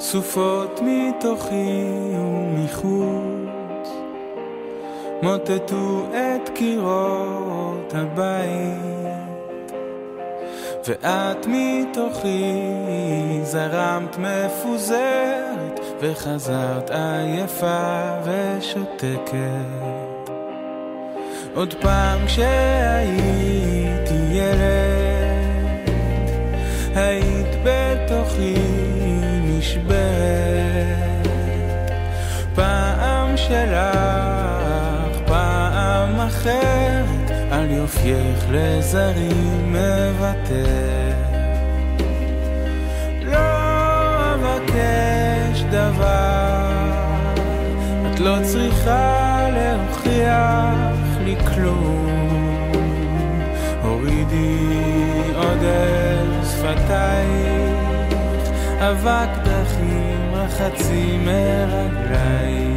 סופות מתוכי ומחוץ מוטטו את קירות הבית ואת מתוכי זרמת מפוזרת וחזרת עייפה ושותקת. עוד פעם כשהייתי ילד שלך, פעם אחרת על יופייך לזרים מוותר לא אבקש דבר את לא צריכה להוכיח לי כלום. הורידי עוד אל שפתייך אבק דרכים רחצי מרגליים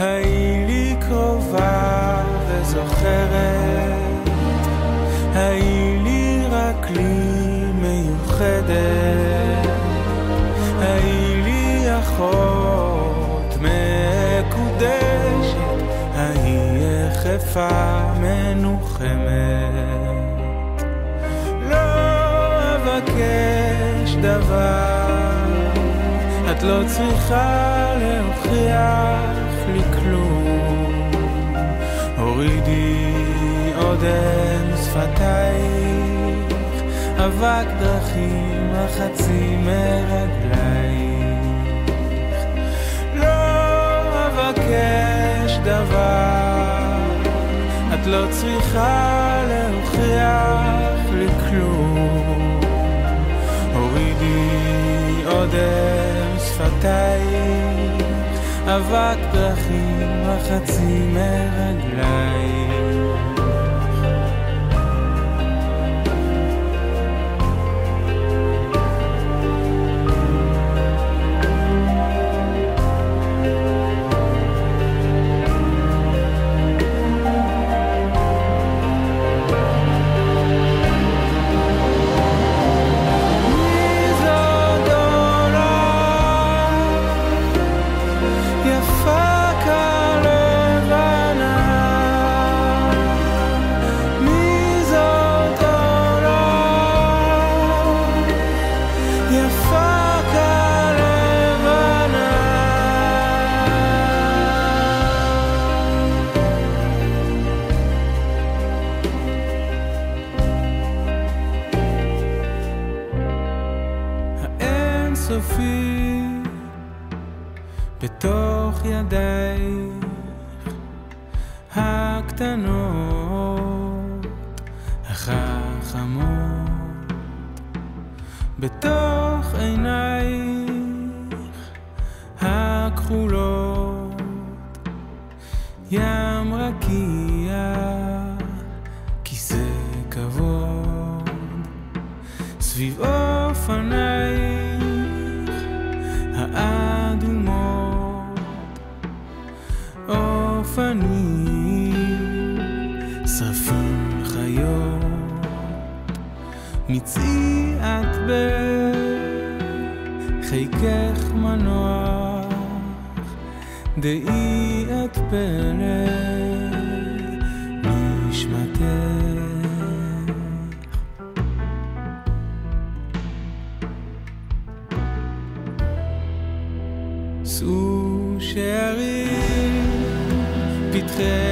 היי לי קרובה וזוכרת. היי לי רק לי מיוחדת. היי לי אחות מקודשת. ההיא יחפה מנוחמת לבקש דבר, את לא צריכה להוכיח לי כלום. הורידי עוד אין שפתייך, אבק דרכים החצי מרגלייך. לא אבקש דבר, את לא צריכה להוכיח לי כלום. הורידי אודם שפתייך, אבק דרכים החצי מרגלייך. בתוך עינייך הכחולות. ים רקיע כיסא כבוד. סביב אופנייך האדומות. אופנים מצאי את בחיקך מנוח, דעי את פלא נשמתך. שערים פתחי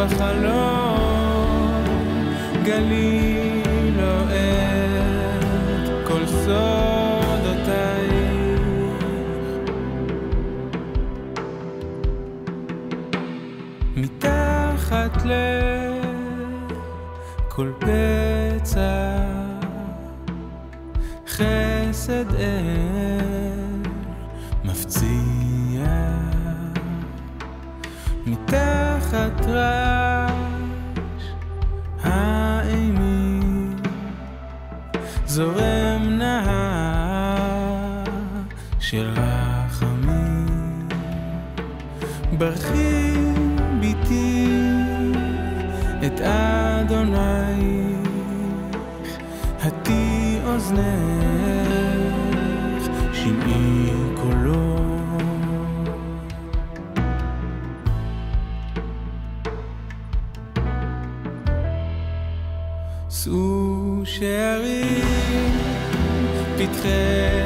בחלום גלי לועד כל סודותייך מתחת לכל פצע חסד אל מפציע. מתחת רע ברכי ביתי את אדונייך, הטי אוזנך, שמעי קולו. סעו שערים פתחי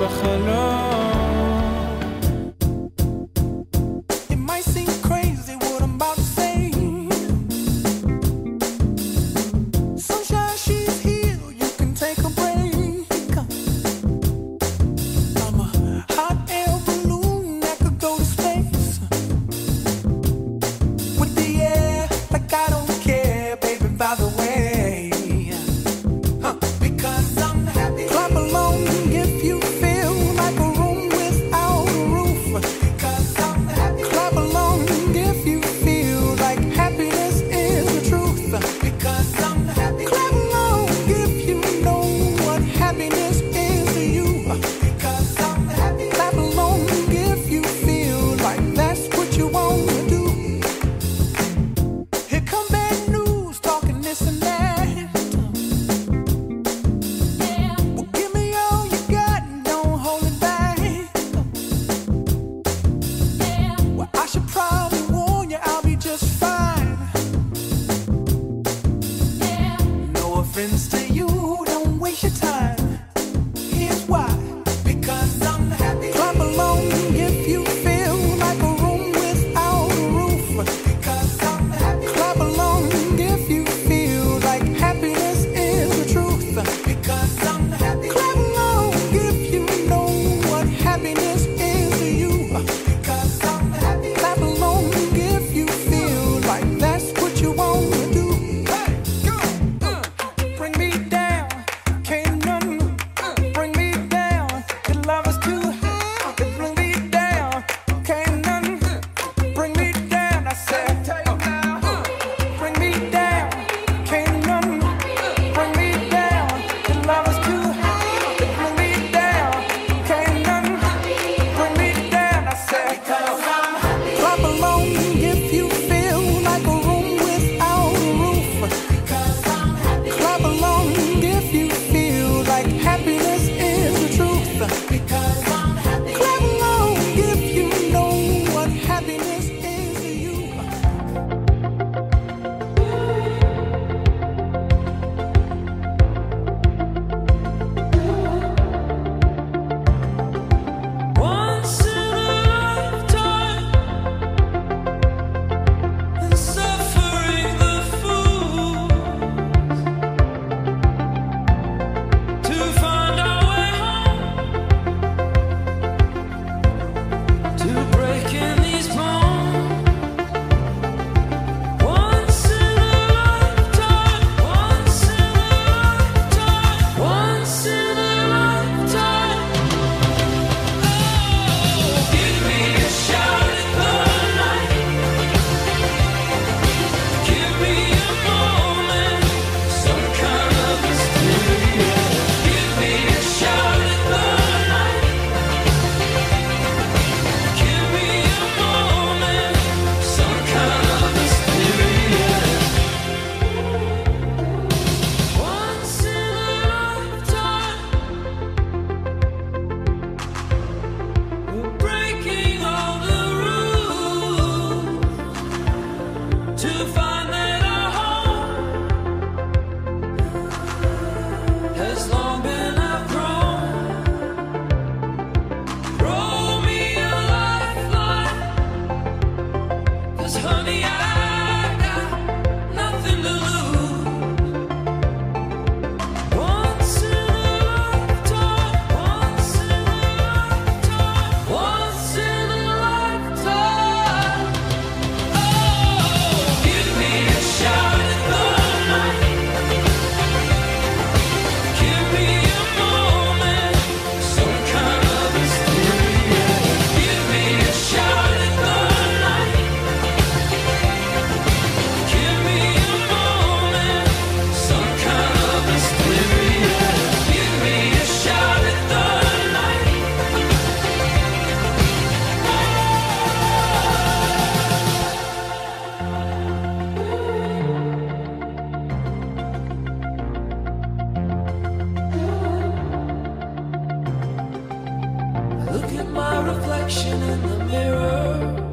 begeluk. reflection in the mirror.